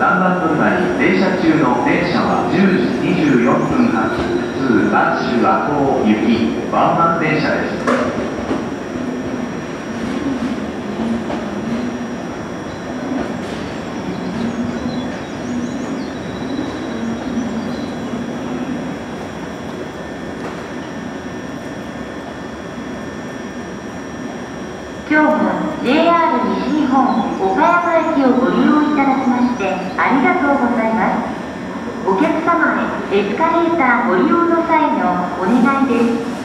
南蛮分内停車中の電車は10時24分発通バッシュ和光行きワンマン電車です。今日は JR 西日本岡山駅をご利用いただきエスカレーターご利用の際のお願いです。